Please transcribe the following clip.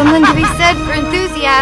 Something to be said for enthusiasm.